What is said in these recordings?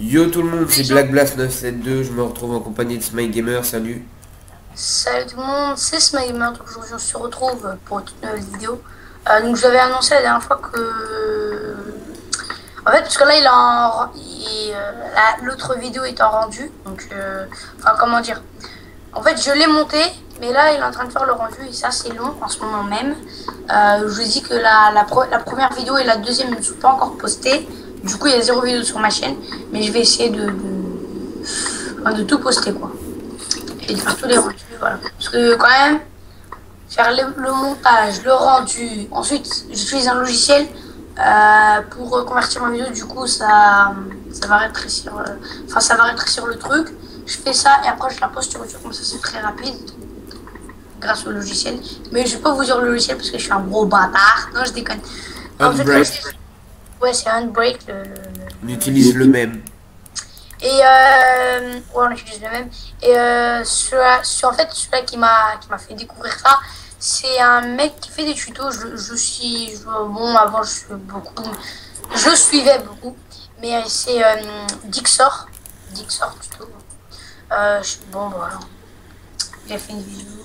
Yo tout le monde, c'est Black Blast 972, je me retrouve en compagnie de Smile Gamer, salut. Salut tout le monde, c'est Smile Gamer, donc aujourd'hui on se retrouve pour une toute nouvelle vidéo. Euh, donc je vous avais annoncé la dernière fois que... En fait, parce que là il est en... Euh, l'autre vidéo est en rendu, donc... Euh, enfin, comment dire En fait, je l'ai monté, mais là il est en train de faire le rendu et ça c'est long en ce moment même. je vous dis que la, la, la première vidéo et la deuxième ne sont pas encore postées. Du coup, il y a zéro vidéo sur ma chaîne, mais je vais essayer de, de, tout poster, quoi. Et de faire tous les rendus, voilà. Parce que quand même, faire le, montage, le rendu, ensuite, j'utilise un logiciel euh, pour convertir ma vidéo, du coup, ça, ça va rétrécir, euh, enfin, ça va rétrécir le truc. Je fais ça et après, je la poste sur YouTube, comme ça, c'est très rapide grâce au logiciel. Mais je vais pas vous dire le logiciel parce que je suis un gros bâtard. Non, je déconne. En Ouais, c'est Handbrake. Le, le, on utilise le même. Et euh, ouais, on utilise le même. Et euh, celui-là, en fait, celui-là qui m'a qui m'a fait découvrir ça, c'est un mec qui fait des tutos. Je, je suis bon avant, je suis beaucoup, je suivais beaucoup, mais c'est euh, Dixor, Dixor tuto. Euh, bon voilà, il a fait une vidéo.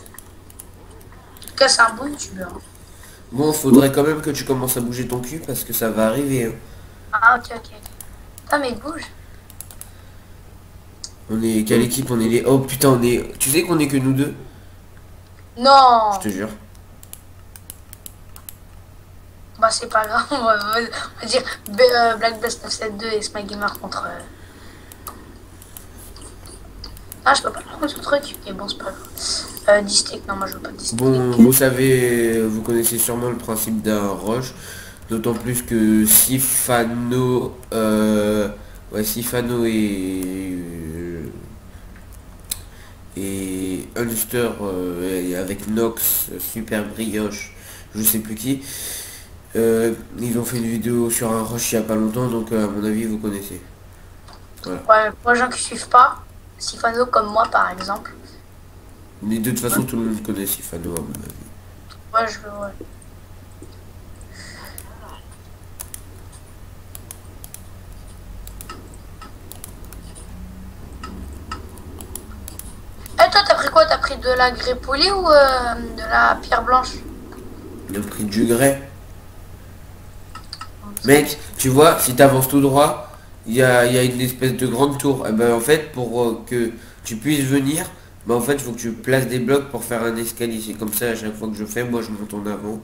En tout cas, c'est un bon youtubeur. Bon, faudrait quand même que tu commences à bouger ton cul parce que ça va arriver. Hein. Ah, ok, ok. Ah, mais bouge. On est quelle équipe On est les... Oh putain, on est... Tu sais qu'on est que nous deux? Non Je te jure. Bah c'est pas grave, on va, dire euh, Black Best 972 et Smile Gamer contre... Euh, ah, je peux pas prendre ce truc. Et bon, c'est pas grave. Euh, non, moi je veux pas de Bon, vous savez, vous connaissez sûrement le principe d'un rush. D'autant plus que Sifano, euh, ouais, Sifano et euh, et Ulster euh, avec Nox, Super Brioche, je sais plus qui. Euh, ils ont fait une vidéo sur un rush il y a pas longtemps, donc à mon avis vous connaissez. Voilà. Ouais, pour les gens qui suivent pas, Sifano comme moi par exemple. Mais de toute façon tout le monde connaît Sifano à mon avis. Ouais je veux ouais. Et eh, toi t'as pris quoi? T'as pris de la grès polie ou euh, de la pierre blanche? Le prix du grès. Mec, tu vois, si t'avances tout droit, il y a, une espèce de grande tour. Et eh ben en fait, pour euh, que tu puisses venir, ben en fait, il faut que tu places des blocs pour faire un escalier. C'est comme ça à chaque fois que je fais, moi je monte en avant.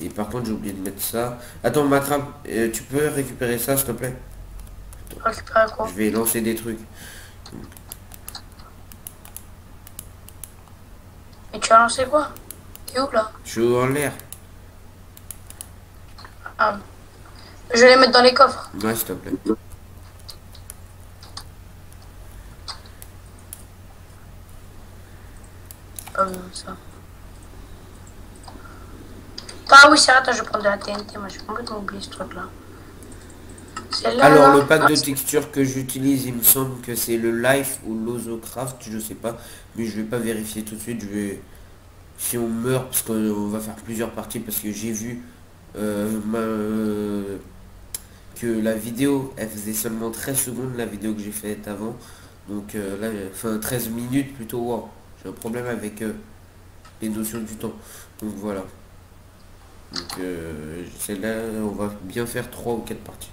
Et par contre, j'ai oublié de mettre ça. Attends, m'attrape. Euh, tu peux récupérer ça, s'il te plaît? Quoi Je vais lancer des trucs. Et tu as lancé quoi? T'es où là? Je suis en l'air. Ah. Je vais les mettre dans les coffres. Ouais, s'il te plaît. Ça. Oui, je vais prendre de la TNT. Moi, j'ai complètement oublié ce truc-là. Alors, le pack de texture que j'utilise, il me semble que c'est le Life ou l'Ozocraft, je sais pas. Mais je vais pas vérifier tout de suite. Je vais... Si on meurt, parce qu'on va faire plusieurs parties, parce que j'ai vu euh, que la vidéo, elle faisait seulement 13 secondes, la vidéo que j'ai faite avant. Donc euh, là, enfin 13 minutes plutôt, wow. J'ai un problème avec euh, les notions du temps. Donc voilà. Donc euh, celle-là, on va bien faire trois ou quatre parties.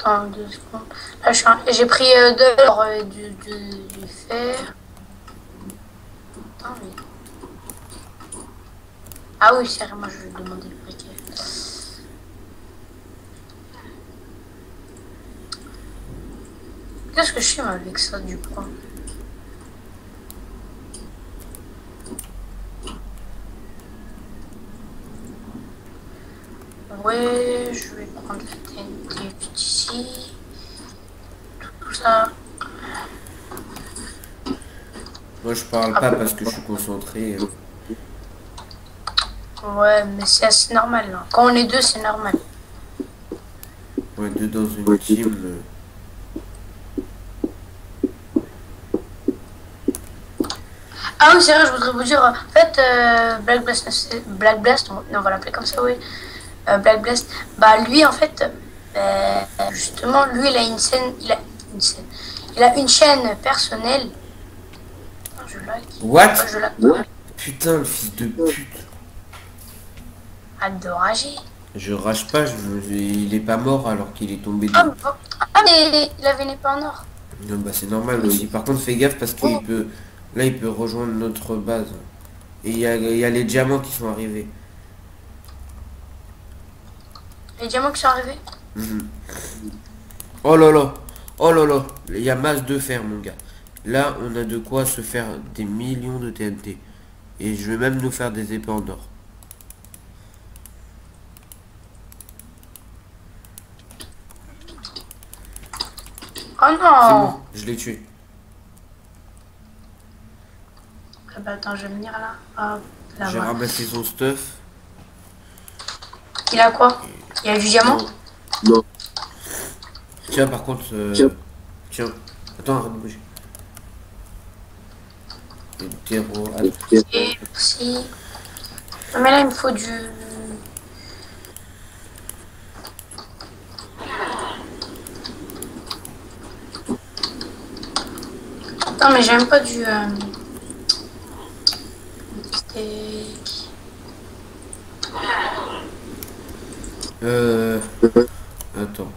Attends, deux secondes. j'ai pris euh, de du, du, fer. Ah oui, c'est moi je vais demander le briquet. Qu'est-ce que je fais avec ça du coup Ouais, je vais prendre la TNT ici. Tout ça. Moi je parle pas parce que je suis concentré. Ouais, mais c'est assez normal. Là. Quand on est deux, c'est normal. Ouais, deux dans une team. Ah oui, c'est vrai, je voudrais vous dire, en fait, euh, Black Blast, Black Blast, on, va l'appeler comme ça, oui, euh, Black Blast, bah lui, en fait, Ben, justement, lui, il a une scène, il a une scène, il a une chaîne personnelle. Oh, Je like. What? Oh, Je like. Putain, le fils de pute. Hâte de rager. Je rage pas, je, je- il est pas mort alors qu'il est tombé Ah. Ah, mais il avait une épée en or. Non, bah c'est normal aussi. Par contre, fais gaffe parce qu'il peut... Là, il peut rejoindre notre base. Et il y a, il y a les diamants qui sont arrivés. Les diamants qui sont arrivés. Mhm. Oh là là Oh là là Il y a masse de fer mon gars. Là on a de quoi se faire des millions de TNT. Et je vais même nous faire des épées en or. Oh C'est non bon, je l'ai tué. Ah bah attends, je vais venir là. Ah, là J'ai ramassé son stuff. Il a quoi? Il a du diamant? Non. Tiens par contre... euh, Tiens. Attends, arrête de bouger. Attends. Et si. Non, Mais là, il me faut du. Non, mais j'aime pas du. euh, Euh... Attends.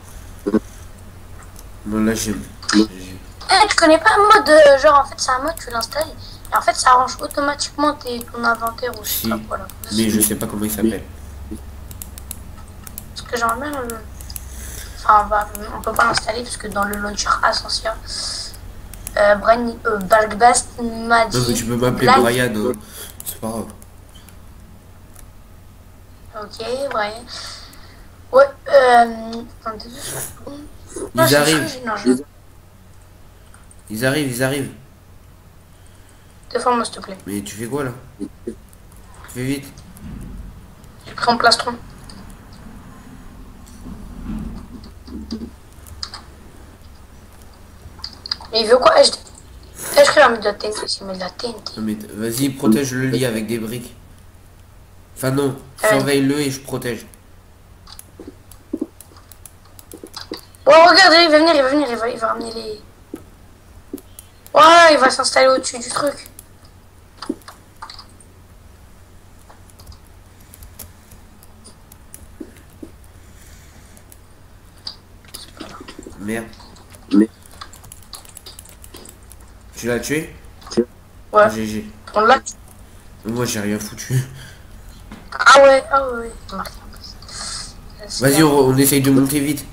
Non là. J'ai- Eh, tu connais pas un mode, euh, genre en fait c'est un mode, tu l'installes, et en fait ça arrange automatiquement tes, ton inventaire ou je sais Si. pas quoi là. Mais je sais pas comment il s'appelle. Parce que j'aimerais bien le... Enfin, on, va, on peut pas l'installer parce que dans le launcher Ascension, euh, Brian, euh, Balgbast m'a dit... Non mais tu peux m'appeler Brian. hein. C'est pas grave. Ok, Brian. Ouais, euh... Ils arrivent. Ils arrivent, ils arrivent. Défends-moi s'il te plaît. Mais tu fais quoi là? Fais vite. J'ai pris en plastron. Mais il veut quoi? Là, je vais mettre de la ici, mais de la TNT. Non, mais t- vas-y, protège le lit avec des briques. Enfin non, Ouais. surveille-le et je protège. Oh, regarde, il va venir, il va venir, il va, il va ramener les... Ouais, il va s'installer au-dessus du truc. Merde. Mais- Tu l'as tué Ouais, GG. on l'a... Moi j'ai rien foutu. Ah ouais, ah ouais, Vas-y, on essaye de monter vite.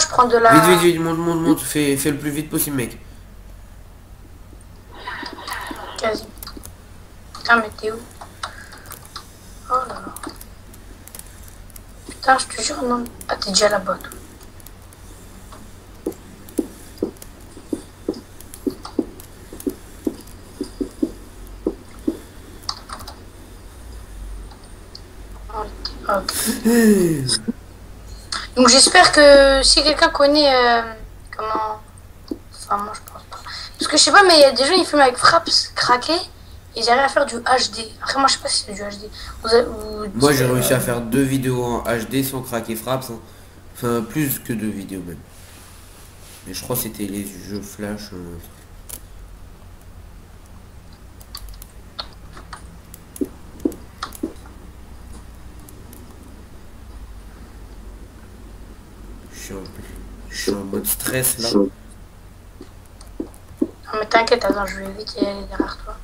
Je prends de la... Vite, vite, vite, monte, monte, monte. Fais, fais le plus vite possible, mec. Vas-y. Putain, mais t'es où? Oh là là. Putain, je te jure, non. Ah, t'es déjà là-bas, toi. Ah, ok. Donc j'espère que si quelqu'un connaît euh, comment... Enfin moi je pense pas. Parce que je sais pas mais il y a des gens ils filment avec Fraps craqué et ils arrivent à faire du HD. Après moi je sais pas si c'est du HD. Vous avez- vous- Moi j'ai euh, réussi à faire deux vidéos en HD sans craquer fraps. hein. Enfin, plus que deux vidéos même. Mais je crois que c'était les jeux flash. euh. Je suis en, stress là. Non mais t'inquiète, attends, je vais vite y aller derrière toi.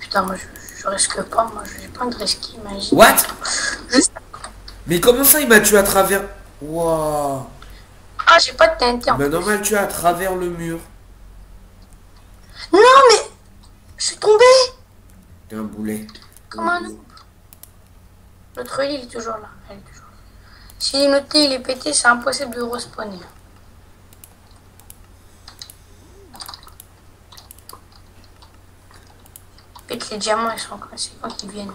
Putain moi je, je risque pas, moi j'ai pas de risque, imagine. What? Juste... Mais comment ça il m'a tué à travers Waouh Ah j'ai pas de TNT en Bah normal tu es à travers le mur. Non mais je suis tombé T'es un boulet. comme un. Notre île il est toujours là. Est. Si notre île est pété, c'est impossible de respawner. Pète les diamants, ils sont c'est quand ils viennent.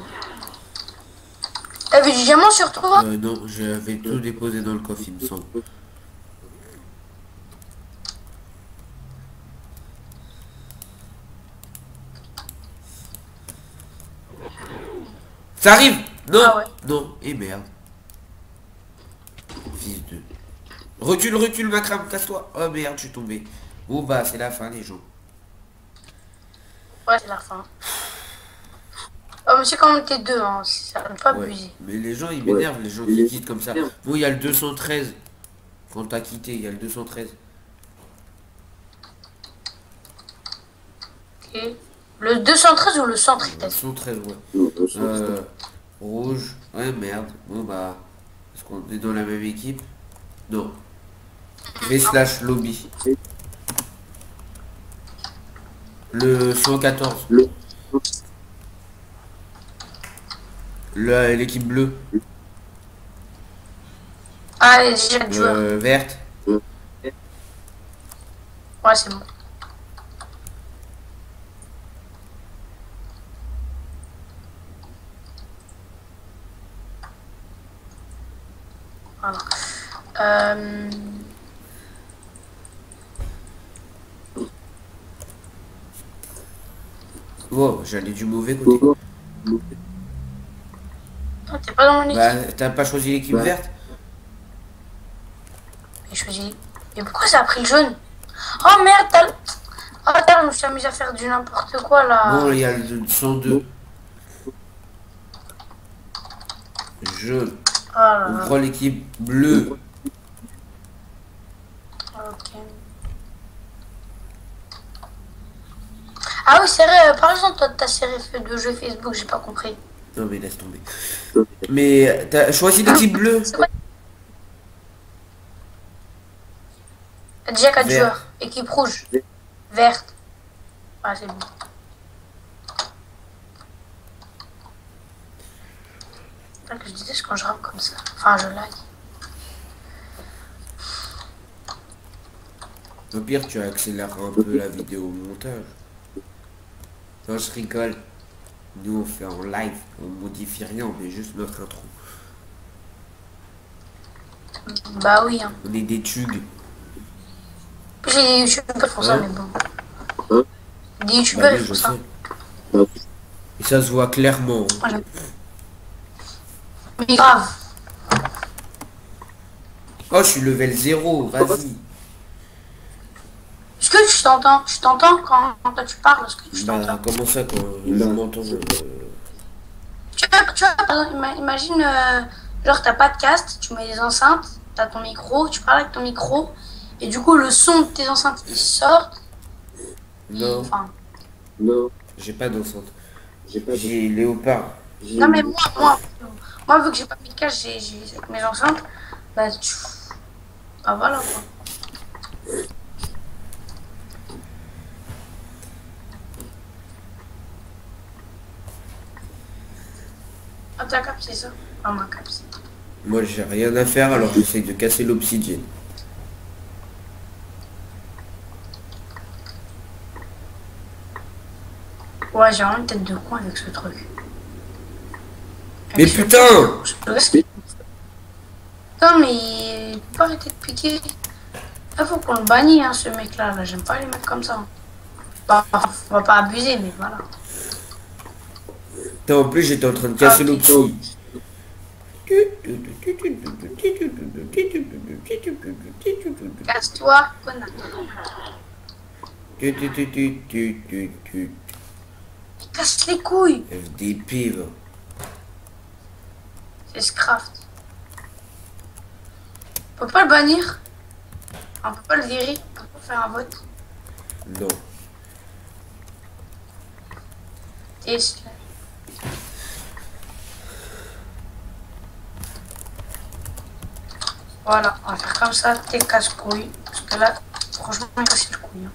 Vu du diamant sur toi? Euh, non, j'avais tout déposé dans le coffre il me semble. Ça arrive Non Ah ouais. Non, et merde. Fils de... Recule, recule, Macram, casse-toi. Oh merde, je suis tombé. Bon bah, c'est la fin, les gens. Ouais, c'est la fin. Oh, mais c'est quand même t'es deux, hein. Ça ne pas Ouais. abuser. Mais les gens, ils m'énervent, les gens qui quittent comme ça. Bon, il y a le 213. Quand t'as quitté, il y a le 213. Ok. Le 213 ou le 113 213, ouais. Non, 200. Euh, rouge. Ouais, merde. Bon bah, est-ce qu'on est dans la même équipe? Non. V slash lobby. Le 114. Le- Le- L'équipe bleue. Ah, joueur. Euh, verte. Ouais, c'est bon. Voilà. Euh... Wow, j'allais du mauvais côté. Toi, t'es pas dans mon équipe. Bah, t'as pas choisi l'équipe Ouais. verte J'ai choisi. Mais pourquoi ça a pris le jaune? Oh merde, t'as le... Oh, attends, je me suis amusé à faire du n'importe quoi là. Bon, il y a le 102. Jaune. Oh là On là. prend l'équipe bleue. Ah oui, c'est vrai, par exemple, toi, de ta série de jeux Facebook, j'ai pas compris. Non mais laisse tomber. Mais t'as choisi l'équipe bleue déjà 4 Vert. joueurs. Équipe rouge. Verte. Ah, c'est bon. Ça que je disais quand je rappe comme ça. Enfin, je lag. Au pire, tu accélères un peu la vidéo au montage. Non, je rigole. Nous, on fait en live. On modifie rien, on met juste notre intro. Bah oui, hein. On est des tugs. J'ai des youtubeurs pour ça, Hein mais bon. Hein Des Bah youtubeurs je font ça. sais. Bah, Et ça se voit clairement. hein. Voilà. Mais grave. Oh, je suis level 0, vas-y. Est-ce que tu t'entends Tu t'entends quand, tu parles? Est-ce que tu Bah, t'entends? comment ça, quand je m'entends euh, tu vois, tu vois, par exemple, ima- imagine, euh, genre, t'as pas de casque, tu mets des enceintes, t'as ton micro, tu parles avec ton micro, et du coup, le son de tes enceintes, il sort. Non, Enfin, Non, j'ai pas d'enceinte. j'ai pas J'ai léopard. non, mais moi, moi, moi, vu que j'ai pas mis de casque, j'ai j'ai mes enceintes, bah, tu. Bah, voilà, quoi. Ah, t'as capté ça Ah, ma capté. Moi, j'ai rien à faire, alors j'essaye de casser l'obsidienne. Ouais, j'ai vraiment une tête de con avec ce truc. Mais ce- putain Non, mais il peut pas arrêter de piquer. Il faut qu'on le bannisse, hein, ce mec-là. Là. J'aime pas les mecs comme ça. Bah, on va pas abuser, mais voilà. Putain, en plus, j'étais en train de casser Ah, l'obsidienne. Casse-toi, connard. Casse les couilles. FDP, va. C'est Scraft. On peut pas le bannir. On peut pas le virer. On peut pas faire un vote. Non. Tesla. Voilà, on va faire comme ça, t'es casse-couilles. Parce que là, franchement, il casse le couille. hein.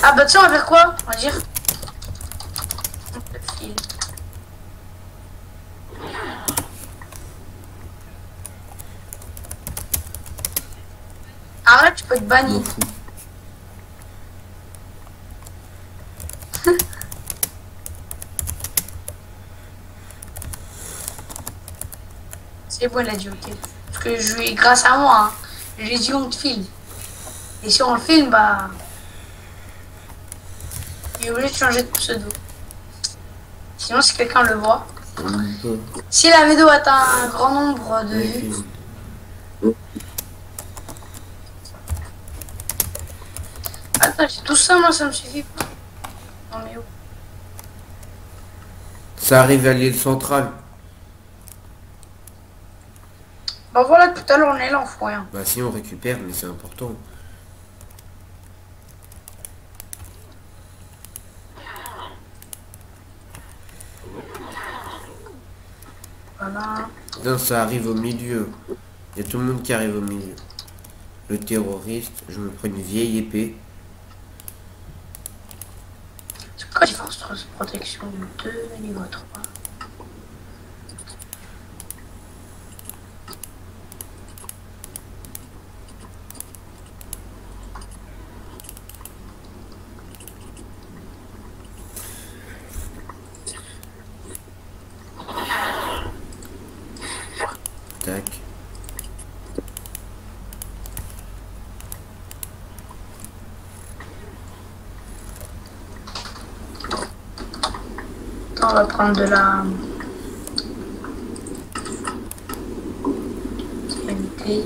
Ah bah tiens, on va faire quoi? On va dire. Arrête, tu peux te Je C'est bon, il a dit ok. Parce que je lui, grâce à moi, hein, j'ai dit on te filme. Et si on le filme, bah. Il est obligé de changer de pseudo. Sinon, si quelqu'un le voit. Si la vidéo atteint un grand nombre de vues, Attends, j'ai tout ça, moi, ça me suffit pas. Non, mais oh. Ça arrive à l'île centrale. Bah voilà, tout à l'heure, on est là, on rien. Bah si on récupère, mais c'est important. Voilà. Non, ça arrive au milieu. Il y a tout le monde qui arrive au milieu. Le terroriste, je me prends une vieille épée. C'est quoi les forces de protection 2, niveau 3 Tac. Attends, on va prendre de la... TNT.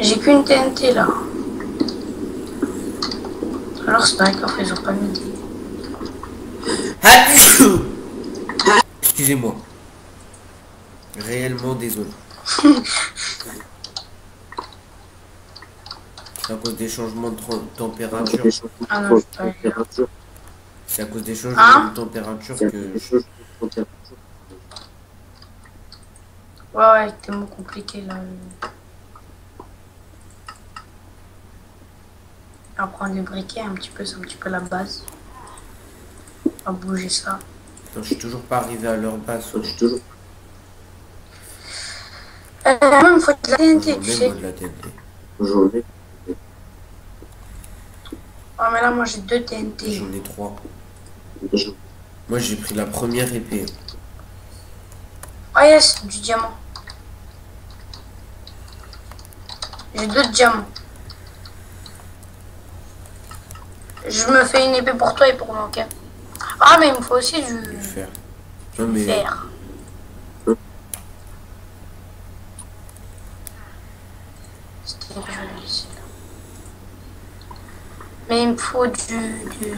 J'ai qu'une TNT là. Alors c'est d'accord, ils ont pas mis Excusez-moi. Réellement désolé. C'est à cause des changements de température. Ah c'est température. C'est à cause des changements Hein de température que. Ouais, ouais, tellement compliqué là. On va prendre les briquets un petit peu, c'est un petit peu la base. On va bouger ça. Attends, je suis toujours pas arrivé à leur base. Je suis toujours Euh, même, il faut de la TNT, tu sais. moi, mais là, moi j'ai deux TNT. J'en ai trois. Moi, j'ai pris la première épée. Oh yes, du diamant. J'ai deux diamants. Je me fais une épée pour toi et pour moi, ok? Ah, mais il me faut aussi du faire. Non, mais. fer. C'était joli, celui-là. Mais il me faut du, du... Il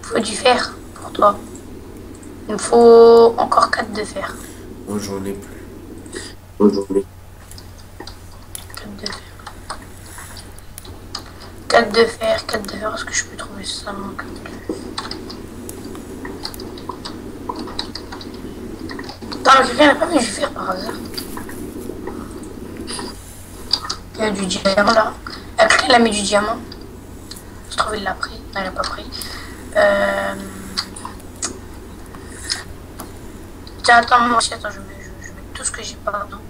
me faut du fer pour toi. Il me faut encore 4 de fer. Moi, j'en ai plus. Aujourd'hui. 4 de fer. 4 de fer, 4 de fer. Est-ce que je peux trouver ça moi, 4 de fer Attends, mais quelqu'un n'a pas mis du fer par hasard. Il y a du diamant là. Euh, Quelqu'un a mis du diamant. Il l'a pris. Non, il l'a pas pris. Euh... Tiens, attends, moi aussi, attends, je mets, je, je mets tout ce que j'ai pas dedans.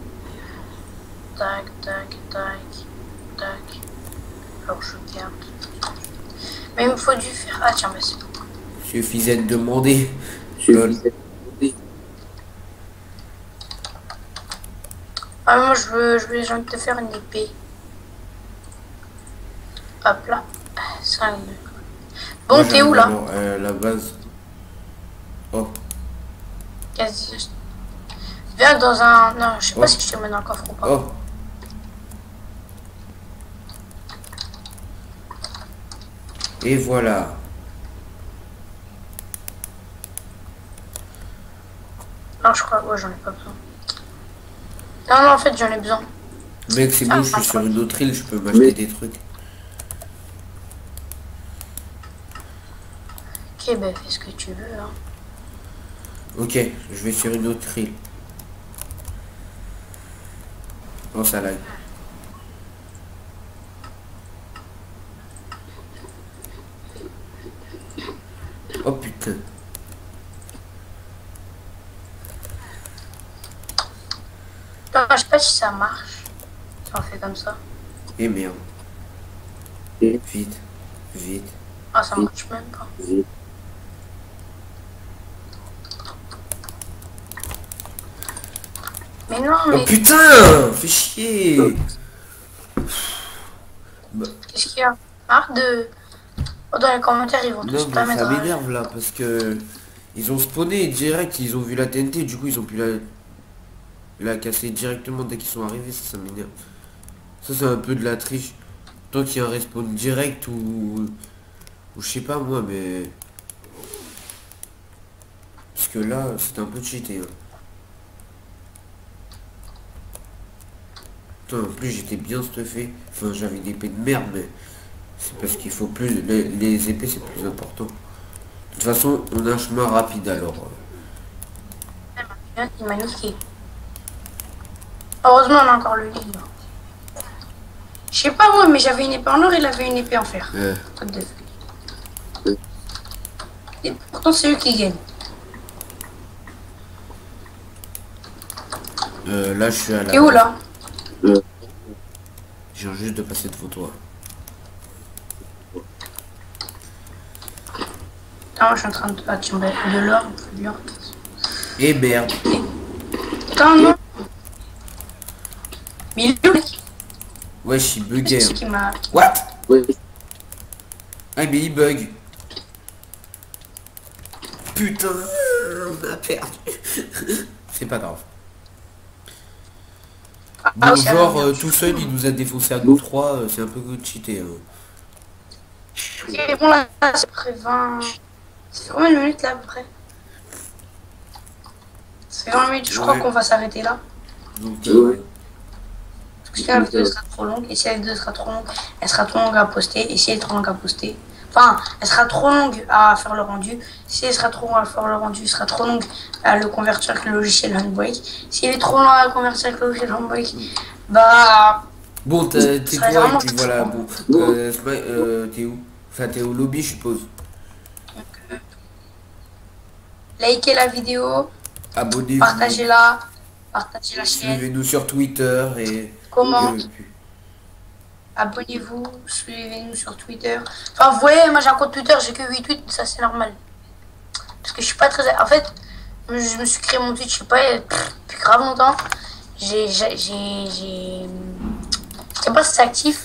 Tac, tac, tac, tac. Alors je garde. Mais il me faut du fer. Ah tiens, mais c'est bon. Suffisait de demander. Suffisait. Ah moi je veux, je veux, j'ai envie de te faire une épée. Hop là. Bon, t'es où là euh, la base. Oh, Quasi. Viens dans un. Non, je sais Oh. pas si je te mets dans le coffre ou pas. oh. Et voilà. Non, je crois. Ouais, j'en ai pas besoin. Non, non, en fait, j'en ai besoin. Mec, c'est Ah, bon, je suis sur une autre île, je peux m'acheter des trucs. Ok, ben fais ce que tu veux. Hein. Ok, je vais sur une autre île. Oh, ça lag. Oh putain. Non, je sais pas si ça marche. Si on fait comme ça. Et merde. Et Vite. Vite. Ah, ça marche même pas. vite. Mais non, Oh putain Fais chier qu'est-ce qu'il y a Marc de. Oh, dans les commentaires, ils vont tous Non pas ça m'énerve là parce que ils ont spawné direct, ils ont vu la TNT, du coup ils ont pu la la casser directement dès qu'ils sont arrivés, ça, ça m'énerve. Ça c'est un peu de la triche. Tant qu'il y a un respawn direct ou ou je sais pas moi mais parce que là c'était un peu cheaté. hein. En plus j'étais bien stuffé. Enfin j'avais une épée de merde mais c'est parce qu'il faut plus. Les, les épées c'est plus important. De toute façon on a un chemin rapide alors. Il m'a niqué. Heureusement, on a encore le livre. Je sais pas moi, mais j'avais une épée en or, il avait une épée en fer. Et pourtant, c'est eux qui gagnent. euh, là je suis à la. T'es où là? Euh, viens juste de passer devant toi. Putain, moi je suis en train de. Ah, tu me de l'or, c'est bien. Et merde. Putain, non Mais il Ouais je suis bugué. C'est hein. qui m'a. What? Ouais, Ah mais il bug. Putain, on a perdu. C'est pas grave. Ah, Bon, genre euh, tout seul il nous a défoncé à nous trois, euh, c'est un peu cheaté. hein. Ok, bon là, c'est après 20. C'est combien de minutes là à peu près? C'est 20 minutes, je crois Ouais. qu'on va s'arrêter là. Donc Ouais. euh, Parce que la vidéo sera trop longue, et si la vidéo sera trop longue, elle sera trop longue à poster, et si elle est trop longue à poster, enfin, elle sera trop longue à faire le rendu, si elle sera trop longue à faire le rendu, elle sera trop longue à le convertir avec le logiciel Handbrake. Si elle est trop longue à convertir avec le logiciel Handbrake, bah, bon t'es quoi et puis voilà bon. Euh, euh, t'es où? Enfin t'es au lobby je suppose. likez la vidéo, Abonnez-vous. partagez-la, partagez la chaîne, Suivez-nous sur Twitter et. comment, et- abonnez-vous, suivez-nous sur Twitter. Enfin, vous voyez, moi j'ai un compte Twitter, j'ai que 8 tweets, ça c'est normal. Parce que je suis pas très. En fait, je me suis créé mon tweet, je sais pas, depuis grave longtemps. J'ai. J'ai. j'ai- J'étais pas assez actif.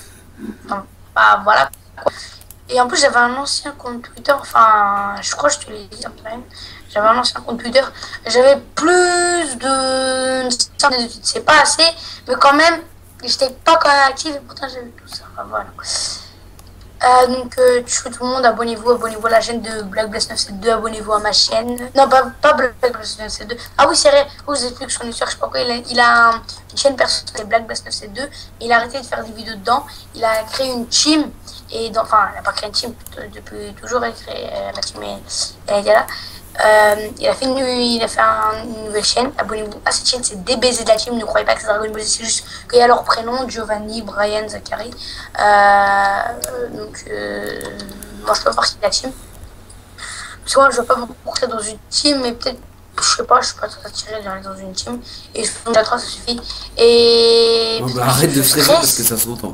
Enfin, bah voilà. Et en plus, j'avais un ancien compte Twitter, enfin, je crois que je te l'ai dit après. J'avais un ancien compte Twitter. J'avais plus de. C'est pas assez, mais quand même, j'étais pas quand même actif et pourtant j'avais tout ça. Enfin, voilà. Euh, donc, euh, tout le monde, abonnez-vous, abonnez-vous à la chaîne de Black Blast 972, abonnez-vous à ma chaîne. Non, pas, pas Black Blast 972. Ah oui, c'est vrai, je vous explique sur l'histoire, je sais pas quoi. Il a, il a un- une chaîne perso, c'est Black Blast 972. Il a arrêté de faire des vidéos dedans. Il a créé une team. Et enfin, il n'a pas créé une team depuis toujours, il a créé la team, elle était là. Il a fait une, il a fait un- une nouvelle chaîne. Abonnez-vous à cette chaîne, c'est DBZ de la team. Ne croyez pas que c'est Dragon Ball Z, c'est juste qu'il y a leur prénom Giovanni, Brian, Zachary. Euh, donc, euh, moi je peux partie de la team. Parce que moi je veux pas me rentrer dans une team, mais peut-être, je sais pas, je suis pas très attiré d'aller dans une team. Et je fais déjà 3, ça suffit. Et. Bah, arrête de stresser parce que ça s'entend.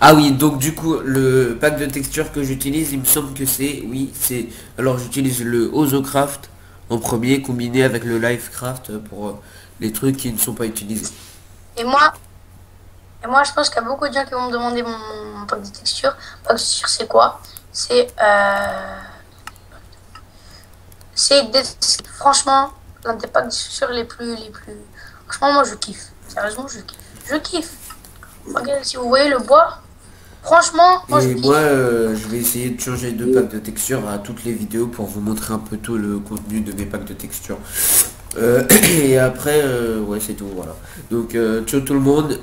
Ah oui, donc du coup, le pack de texture que j'utilise, il me semble que c'est, oui, c'est, alors j'utilise le Ozocraft en premier, combiné avec le Livecraft pour euh, les trucs qui ne sont pas utilisés. Et moi, et moi, je pense qu'il y a beaucoup de gens qui vont me demander mon, pack de texture. Pack de texture, c'est quoi? C'est. Euh, c'est des- franchement l'un des packs de texture les plus, les plus. Franchement, moi, je kiffe. Sérieusement, je kiffe. Je kiffe. Regardez, si vous voyez le bois, franchement, moi, je Et kiffe. moi, euh, je vais essayer de changer de pack de texture à toutes les vidéos pour vous montrer un peu tout le contenu de mes packs de texture. Euh, et après, euh, ouais, c'est tout, voilà. Donc, euh, ciao tout le monde.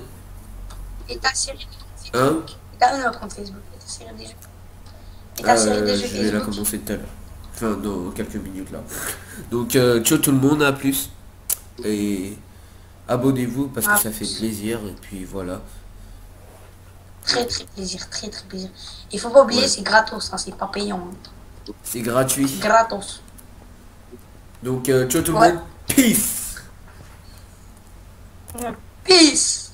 Et ta série Hein Et ta non, compte Facebook. Et ta série des jeux. Et ta Euh, série des jeux je vais la commencer tout à l'heure. Enfin, dans quelques minutes là. Donc, euh, ciao tout le monde, à plus. Et abonnez-vous parce que ça fait plaisir. Et puis voilà. Très, très plaisir. Très, très plaisir. Il faut pas oublier, Ouais. c'est gratos. Hein, c'est pas payant. hein. C'est gratuit. Gratos. Donc, euh, ciao tout le Ouais. monde. Peace Peace